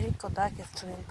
very kodak student